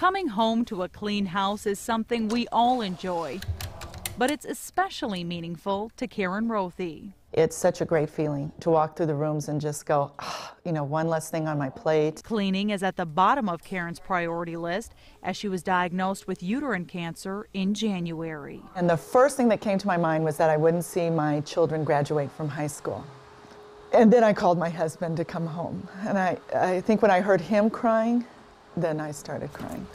Coming home to a clean house is something we all enjoy, but it's especially meaningful to Karen Rothy. It's such a great feeling to walk through the rooms and just go, oh, you know, one less thing on my plate. Cleaning is at the bottom of Karen's priority list as she was diagnosed with uterine cancer in January. And the first thing that came to my mind was that I wouldn't see my children graduate from high school. And then I called my husband to come home. And I, I think when I heard him crying, then I started crying.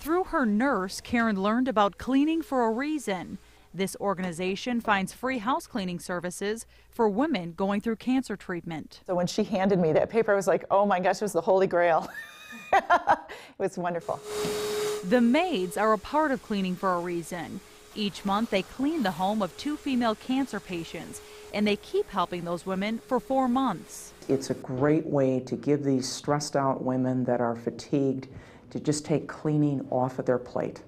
Through her nurse, Karen learned about Cleaning for a Reason. This organization finds free house cleaning services for women going through cancer treatment. So when she handed me that paper, I was like, oh my gosh, it was the Holy Grail. it was wonderful. The maids are a part of Cleaning for a Reason. Each month, they clean the home of two female cancer patients, and they keep helping those women for four months. It's a great way to give these stressed out women that are fatigued to just take cleaning off of their plate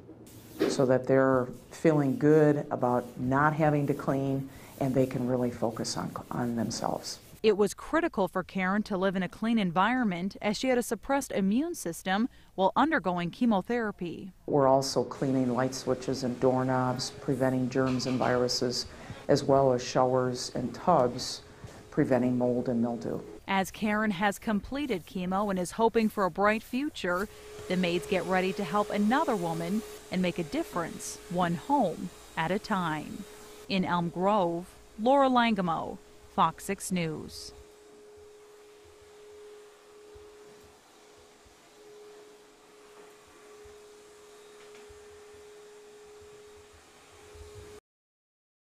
so that they're feeling good about not having to clean and they can really focus on, on themselves. It was critical for Karen to live in a clean environment as she had a suppressed immune system while undergoing chemotherapy. We're also cleaning light switches and doorknobs, preventing germs and viruses, as well as showers and tubs, preventing mold and mildew. As Karen has completed chemo and is hoping for a bright future, the maids get ready to help another woman and make a difference, one home at a time. In Elm Grove, Laura Langamo, Fox 6 News.